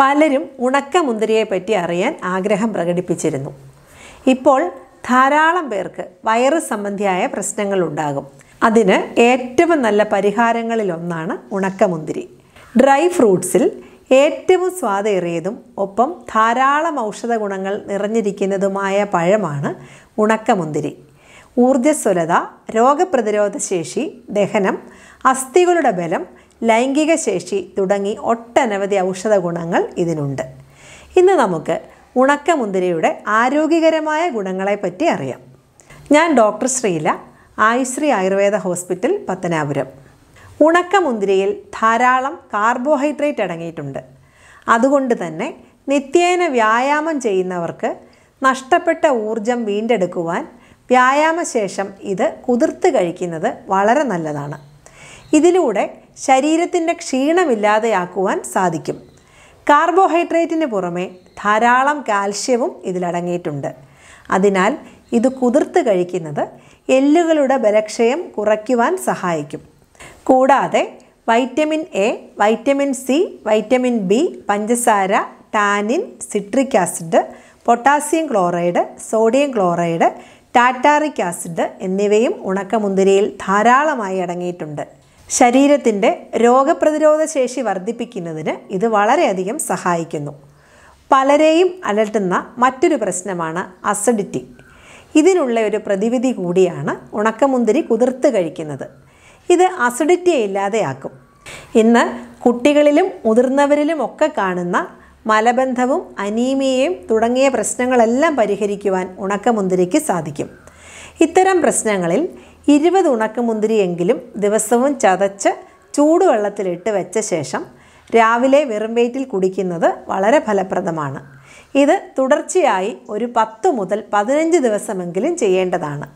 പലരും ഉണക്കമുന്തിരിയെപ്പറ്റി അറിയാൻ ആഗ്രഹം പ്രകടിപ്പിച്ചിരുന്നു. ഇപ്പോൾ ധാരാളം പേർക്ക് വൈറസ് സംബന്ധിയായ പ്രശ്നങ്ങൾ ഉണ്ടാകും. അതിന് ഏറ്റവും നല്ല പരിഹാരങ്ങളിലൊന്നാണ് ഉണക്കമുന്തിരി. ഡ്രൈ ഫ്രൂട്ട്സിൽ ഏറ്റവും സ്വാദേറിയതും ഒപ്പം ധാരാളം ഔഷധ ഗുണങ്ങൾ നിറഞ്ഞിരിക്കുന്നതുമായ പഴമാണ് ഉണക്കമുന്തിരി. ഊർജസ്വലത രോഗപ്രതിരോധ ശേഷി ദഹനം അസ്ഥികളുടെ ബലം ലൈംഗിക ശേഷി തുടങ്ങി ഒട്ടനവധി ഔഷധ ഗുണങ്ങൾ ഇതിനുണ്ട്. ഇന്ന് നമുക്ക് ഉണക്കമുന്തിരിയുടെ ആരോഗ്യകരമായ ഗുണങ്ങളെപ്പറ്റി അറിയാം. ഞാൻ ഡോക്ടർ ശ്രീല ആയുശ്രീ ആയുർവേദ ഹോസ്പിറ്റൽ പത്തനാപുരം. ഉണക്കമുന്തിരിയിൽ ധാരാളം കാർബോഹൈഡ്രേറ്റ് അടങ്ങിയിട്ടുണ്ട്. അതുകൊണ്ട് തന്നെ നിത്യേന വ്യായാമം ചെയ്യുന്നവർക്ക് നഷ്ടപ്പെട്ട ഊർജം വീണ്ടെടുക്കുവാൻ വ്യായാമശേഷം ഇത് കുതിർത്ത് കഴിക്കുന്നത് വളരെ നല്ലതാണ്. ഇതിലൂടെ ശരീരത്തിന്റെ ക്ഷീണമില്ലാതെയാക്കുവാൻ സാധിക്കും. കാർബോഹൈഡ്രേറ്റിന് പുറമെ ധാരാളം കാൽഷ്യവും ഇതിലടങ്ങിയിട്ടുണ്ട് അതിനാൽ ഇത് കുതിർത്ത് കഴിക്കുന്നത് എല്ലുകളുടെ ബലക്ഷയം കുറയ്ക്കുവാൻ സഹായിക്കും. കൂടാതെ vitamin A vitamin C vitamin B പഞ്ചസാര tannin citric acid potassium chloride sodium chloride tartaric acid എന്നിവയും ഉണക്കമുന്തിരിയിൽ ധാരാളമായി അടങ്ങിയിട്ടുണ്ട്. ശരീരത്തിന്റെ രോഗപ്രതിരോധ ശേഷി വർദ്ധിപ്പിക്കുന്നതിന് ഇത് വളരെയധികം സഹായിക്കുന്നു. പലരെയും അലട്ടുന്ന മറ്റൊരു പ്രശ്നമാണ് അസിഡിറ്റി. ഇതിനുള്ള ഒരു പ്രതിവിധി കൂടിയാണ് ഉണക്കമുന്തിരി കുതിർത്ത് കഴിക്കുന്നത്. ഇത് അസിഡിറ്റിയെ ഇല്ലാതെയാക്കും. ഇന്ന് കുട്ടികളിലും മുതിർന്നവരിലും ഒക്കെ കാണുന്ന മലബന്ധവും അനീമിയയും തുടങ്ങിയ പ്രശ്നങ്ങളെല്ലാം പരിഹരിക്കുവാൻ ഉണക്കമുന്തിരിക്ക് സാധിക്കും. ഇത്തരം പ്രശ്നങ്ങളിൽ ഇരുപത് ഉണക്കമുന്തിരിയെങ്കിലും ദിവസവും ചതച്ച് ചൂടുവെള്ളത്തിലിട്ട് വെച്ച ശേഷം രാവിലെ വെറും വെയിറ്റിൽ കുടിക്കുന്നത് വളരെ ഫലപ്രദമാണ്. ഇത് തുടർച്ചയായി ഒരു പത്ത് മുതൽ പതിനഞ്ച് ദിവസമെങ്കിലും ചെയ്യേണ്ടതാണ്.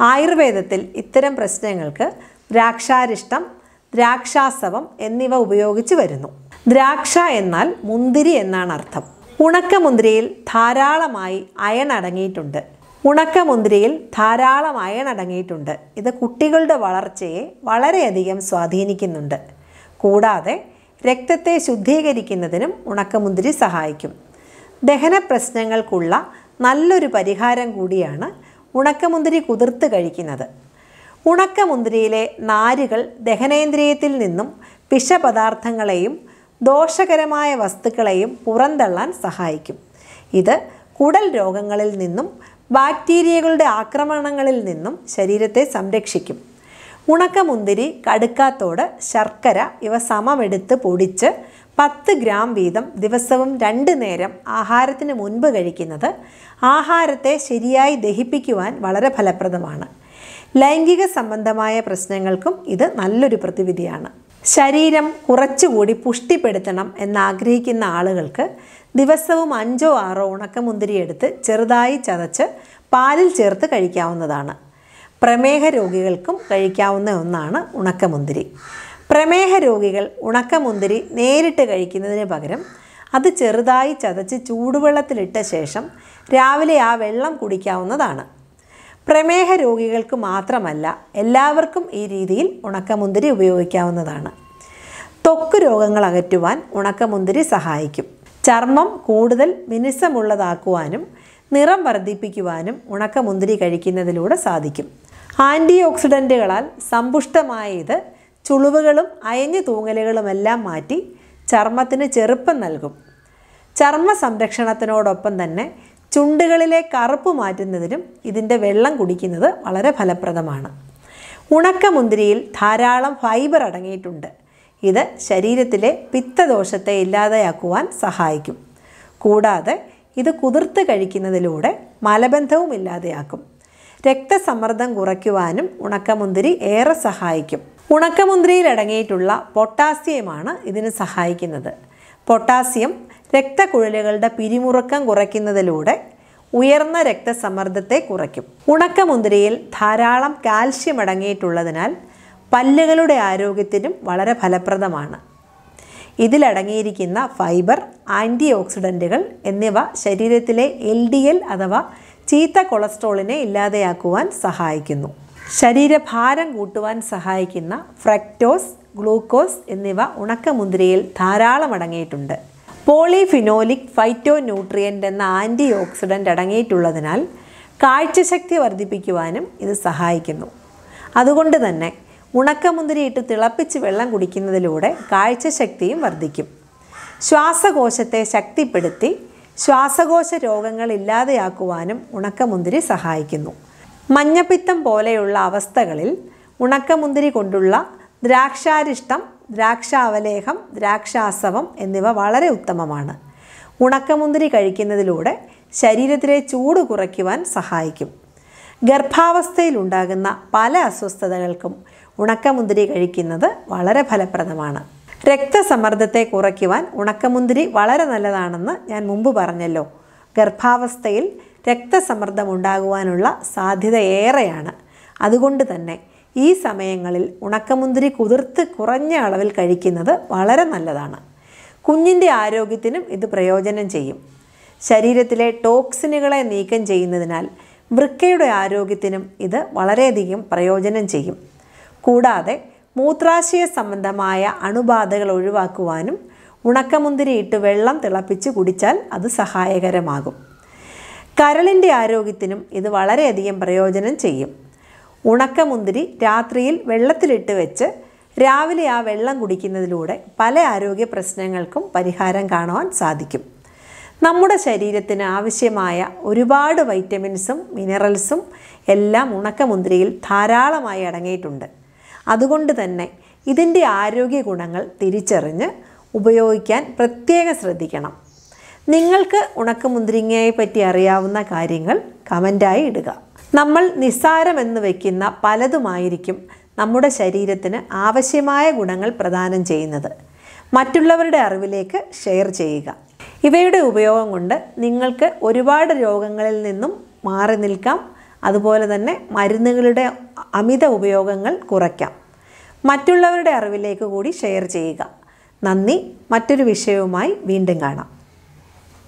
ആയുർവേദത്തിൽ ഇത്തരം പ്രശ്നങ്ങൾക്ക് ദ്രാക്ഷാരിഷ്ടം ദ്രാക്ഷാസവം എന്നിവ ഉപയോഗിച്ച് വരുന്നു. ദ്രാക്ഷ എന്നാൽ മുന്തിരി എന്നാണ് അർത്ഥം. ഉണക്കമുന്തിരിയിൽ ധാരാളമായി അയൺ അടങ്ങിയിട്ടുണ്ട്. ഉണക്കമുന്തിരിയിൽ ധാരാളം അയൺ അടങ്ങിയിട്ടുണ്ട്. ഇത് കുട്ടികളുടെ വളർച്ചയെ വളരെയധികം സ്വാധീനിക്കുന്നുണ്ട്. കൂടാതെ രക്തത്തെ ശുദ്ധീകരിക്കുന്നതിനും ഉണക്കമുന്തിരി സഹായിക്കും. ദഹന പ്രശ്നങ്ങൾക്കുള്ള നല്ലൊരു പരിഹാരം കൂടിയാണ് ഉണക്കമുന്തിരി കുതിർത്ത് കഴിക്കുന്നത്. ഉണക്കമുന്തിരിയിലെ നാരുകൾ ദഹനേന്ദ്രിയത്തിൽ നിന്നും വിഷപദാർത്ഥങ്ങളെയും ദോഷകരമായ വസ്തുക്കളെയും പുറന്തള്ളാൻ സഹായിക്കും. ഇത് കുടൽ രോഗങ്ങളിൽ നിന്നും ബാക്ടീരിയകളുടെ ആക്രമണങ്ങളിൽ നിന്നും ശരീരത്തെ സംരക്ഷിക്കും. ഉണക്കമുന്തിരി കടുക്കാത്തോട് ശർക്കര ഇവ സമമെടുത്ത് പൊടിച്ച് പത്ത് ഗ്രാം വീതം ദിവസവും രണ്ട് നേരം ആഹാരത്തിന് മുൻപ് കഴിക്കുന്നത് ആഹാരത്തെ ശരിയായി ദഹിപ്പിക്കുവാൻ വളരെ ഫലപ്രദമാണ്. ലൈംഗിക സംബന്ധമായ പ്രശ്നങ്ങൾക്കും ഇത് നല്ലൊരു പ്രതിവിധിയാണ്. ശരീരം കുറച്ചുകൂടി പുഷ്ടിപ്പെടുത്തണം എന്നാഗ്രഹിക്കുന്ന ആളുകൾക്ക് ദിവസവും അഞ്ചോ ആറോ ഉണക്കമുന്തിരി എടുത്ത് ചെറുതായി ചതച്ച് പാലിൽ ചേർത്ത് കഴിക്കാവുന്നതാണ്. പ്രമേഹ രോഗികൾക്കും കഴിക്കാവുന്ന ഒന്നാണ് ഉണക്കമുന്തിരി. പ്രമേഹ രോഗികൾ ഉണക്കമുന്തിരി നേരിട്ട് കഴിക്കുന്നതിന് പകരം അത് ചെറുതായി ചതച്ച് ചൂടുവെള്ളത്തിലിട്ട ശേഷം രാവിലെ ആ വെള്ളം കുടിക്കാവുന്നതാണ്. പ്രമേഹ രോഗികൾക്ക് മാത്രമല്ല എല്ലാവർക്കും ഈ രീതിയിൽ ഉണക്കമുന്തിരി ഉപയോഗിക്കാവുന്നതാണ്. ത്വക്ക് രോഗങ്ങൾ അകറ്റുവാൻ ഉണക്കമുന്തിരി സഹായിക്കും. ചർമ്മം കൂടുതൽ മിനുസമുള്ളതാക്കുവാനും നിറം വർദ്ധിപ്പിക്കുവാനും ഉണക്കമുന്തിരി കഴിക്കുന്നതിലൂടെ സാധിക്കും. ആന്റി ഓക്സിഡന്റുകളാൽ സമ്പുഷ്ടമായ ഇത് ചുളിവുകളും അയഞ്ഞു തൂങ്ങലുകളുമെല്ലാം മാറ്റി ചർമ്മത്തിന് ചെറുപ്പം നൽകും. ചർമ്മ സംരക്ഷണത്തിനോടൊപ്പം തന്നെ ചുണ്ടുകളിലെ കറുപ്പ് മാറ്റുന്നതിനും ഇതിന്റെ വെള്ളം കുടിക്കുന്നത് വളരെ ഫലപ്രദമാണ്. ഉണക്കമുന്തിരിയിൽ ധാരാളം ഫൈബർ അടങ്ങിയിട്ടുണ്ട്. ഇത് ശരീരത്തിലെ പിത്തദോഷത്തെ ഇല്ലാതെയാക്കുവാൻ സഹായിക്കും. കൂടാതെ ഇത് കുതിർത്ത് കഴിക്കുന്നതിലൂടെ മലബന്ധവും ഇല്ലാതെയാക്കും. രക്തസമ്മർദ്ദം കുറയ്ക്കുവാനും ഉണക്കമുന്തിരി ഏറെ സഹായിക്കും. ഉണക്കമുന്തിരിയിൽ അടങ്ങിയിട്ടുള്ള പൊട്ടാസ്യമാണ് ഇതിന് സഹായിക്കുന്നത്. പൊട്ടാസ്യം രക്തക്കുഴലുകളുടെ പിരിമുറുക്കം കുറയ്ക്കുന്നതിലൂടെ ഉയർന്ന രക്തസമ്മർദ്ദത്തെ കുറയ്ക്കും. ഉണക്കമുന്തിരിയിൽ ധാരാളം കാൽഷ്യം അടങ്ങിയിട്ടുള്ളതിനാൽ പല്ലുകളുടെ ആരോഗ്യത്തിനും വളരെ ഫലപ്രദമാണ്. ഇതിലടങ്ങിയിരിക്കുന്ന ഫൈബർ ആന്റി ഓക്സിഡന്റുകൾ എന്നിവ ശരീരത്തിലെ എൽ ഡി എൽ അഥവാ ചീത്ത കൊളസ്ട്രോളിനെ ഇല്ലാതെയാക്കുവാൻ സഹായിക്കുന്നു. ശരീരഭാരം കൂട്ടുവാൻ സഹായിക്കുന്ന ഫ്രക്ടോസ് ഗ്ലൂക്കോസ് എന്നിവ ഉണക്കമുന്തിരിയിൽ ധാരാളം അടങ്ങിയിട്ടുണ്ട്. പോളിഫിനോലിക് ഫൈറ്റോ ന്യൂട്രിയന്റ് എന്ന ആന്റി ഓക്സിഡന്റ് അടങ്ങിയിട്ടുള്ളതിനാൽ കാഴ്ചശക്തി വർദ്ധിപ്പിക്കുവാനും ഇത് സഹായിക്കുന്നു. അതുകൊണ്ട് തന്നെ ഉണക്കമുന്തിരിയിട്ട് തിളപ്പിച്ച് വെള്ളം കുടിക്കുന്നതിലൂടെ കാഴ്ചശക്തിയും വർദ്ധിക്കും. ശ്വാസകോശത്തെ ശക്തിപ്പെടുത്തി ശ്വാസകോശ രോഗങ്ങൾ ഇല്ലാതെയാക്കുവാനും ഉണക്കമുന്തിരി സഹായിക്കുന്നു. മഞ്ഞപ്പിത്തം പോലെയുള്ള അവസ്ഥകളിൽ ഉണക്കമുന്തിരി കൊണ്ടുള്ള ദ്രാക്ഷാരിഷ്ടം ദ്രാക്ഷാവലേഹം ദ്രാക്ഷാസവം എന്നിവ വളരെ ഉത്തമമാണ്. ഉണക്കമുന്തിരി കഴിക്കുന്നതിലൂടെ ശരീരത്തിലെ ചൂട് കുറയ്ക്കുവാൻ സഹായിക്കും. ഗർഭാവസ്ഥയിലുണ്ടാകുന്ന പല അസ്വസ്ഥതകൾക്കും ഉണക്കമുന്തിരി കഴിക്കുന്നത് വളരെ ഫലപ്രദമാണ്. രക്തസമ്മർദ്ദത്തെ കുറയ്ക്കുവാൻ ഉണക്കമുന്തിരി വളരെ നല്ലതാണെന്ന് ഞാൻ മുമ്പ് പറഞ്ഞല്ലോ. ഗർഭാവസ്ഥയിൽ രക്തസമ്മർദ്ദം ഉണ്ടാകുവാനുള്ള സാധ്യത ഏറെയാണ്. അതുകൊണ്ട് തന്നെ ഈ സമയങ്ങളിൽ ഉണക്കമുന്തിരി കുതിർത്ത് കുറഞ്ഞ അളവിൽ കഴിക്കുന്നത് വളരെ നല്ലതാണ്. കുഞ്ഞിന്റെ ആരോഗ്യത്തിനും ഇത് പ്രയോജനം ചെയ്യും. ശരീരത്തിലെ ടോക്സിനുകളെ നീക്കം ചെയ്യുന്നതിനാൽ വൃക്കയുടെ ആരോഗ്യത്തിനും ഇത് വളരെയധികം പ്രയോജനം ചെയ്യും. കൂടാതെ മൂത്രാശയ സംബന്ധമായ അണുബാധകൾ ഒഴിവാക്കുവാനും ഉണക്കമുന്തിരിയിട്ട് വെള്ളം തിളപ്പിച്ച് കുടിച്ചാൽ അത് സഹായകരമാകും. കരളിന്റെ ആരോഗ്യത്തിനും ഇത് വളരെയധികം പ്രയോജനം ചെയ്യും. ഉണക്കമുന്തിരി രാത്രിയിൽ വെള്ളത്തിലിട്ട് വെച്ച് രാവിലെ ആ വെള്ളം കുടിക്കുന്നതിലൂടെ പല ആരോഗ്യ പ്രശ്നങ്ങൾക്കും പരിഹാരം കാണുവാൻ സാധിക്കും. നമ്മുടെ ശരീരത്തിന് ആവശ്യമായ ഒരുപാട് വൈറ്റമിൻസും മിനറൽസും എല്ലാം ഉണക്കമുന്തിരിയിൽ ധാരാളമായി അടങ്ങിയിട്ടുണ്ട്. അതുകൊണ്ട് തന്നെ ഇതിന്റെ ആരോഗ്യ ഗുണങ്ങൾ തിരിച്ചറിഞ്ഞ് ഉപയോഗിക്കാൻ പ്രത്യേകം ശ്രദ്ധിക്കണം. നിങ്ങൾക്ക് ഉണക്കമുന്തിരിങ്ങയെ പറ്റി അറിയാവുന്ന കാര്യങ്ങൾ കമന്റായി ഇടുക. നമ്മൾ നിസ്സാരമെന്ന് വയ്ക്കുന്ന പലതുമായിരിക്കും നമ്മുടെ ശരീരത്തിന് ആവശ്യമായ ഗുണങ്ങൾ പ്രദാനം ചെയ്യുന്നത്. മറ്റുള്ളവരുടെ അറിവിലേക്ക് ഷെയർ ചെയ്യുക. ഇവയുടെ ഉപയോഗം കൊണ്ട് നിങ്ങൾക്ക് ഒരുപാട് രോഗങ്ങളിൽ നിന്നും മാറി നിൽക്കാം. അതുപോലെ തന്നെ മരുന്നുകളുടെ അമിത ഉപയോഗങ്ങൾ കുറയ്ക്കാം. മറ്റുള്ളവരുടെ അറിവിലേക്ക് കൂടി ഷെയർ ചെയ്യുക. നന്ദി. മറ്റൊരു വിഷയവുമായി വീണ്ടും കാണാം.